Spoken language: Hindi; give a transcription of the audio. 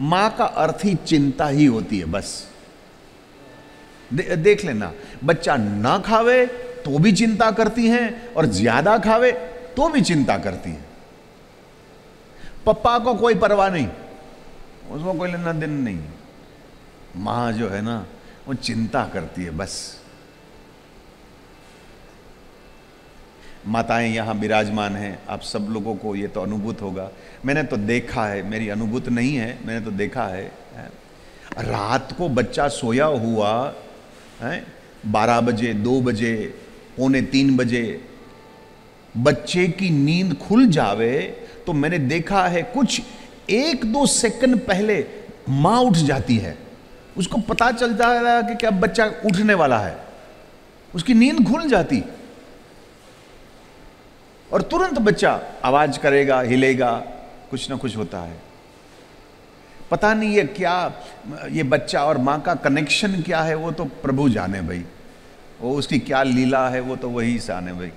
माँ का अर्थ ही चिंता ही होती है बस। दे, देख लेना बच्चा ना खावे तो भी चिंता करती हैं और ज़्यादा खावे तो भी चिंता करती हैं। पप्पा को कोई परवाह नहीं उसको कोई लेना दिन नहीं। माँ जो है ना वो चिंता करती है बस। माताएँ यहाँ विराजमान हैं आप सब लोगों को ये तो अनुभूत होगा। मैंने तो देखा है मेरी अनुभूत नहीं है मैंने तो देखा है, है? रात को बच्चा सोया हुआ है बारह बजे दो बजे पौने तीन बजे बच्चे की नींद खुल जावे तो मैंने देखा है कुछ एक दो सेकंड पहले माँ उठ जाती है। उसको पता चल जाता है कि क्या बच्चा उठने वाला है। उसकी नींद खुल जाती। और तुरंत बच्चा आवाज़ करेगा, हिलेगा, कुछ ना कुछ होता है। पता नहीं ये क्या, ये बच्चा और माँ का कनेक्शन क्या है, वो तो प्रभु जाने भाई। वो उसकी क्या लीला है, वो तो वही जाने भाई।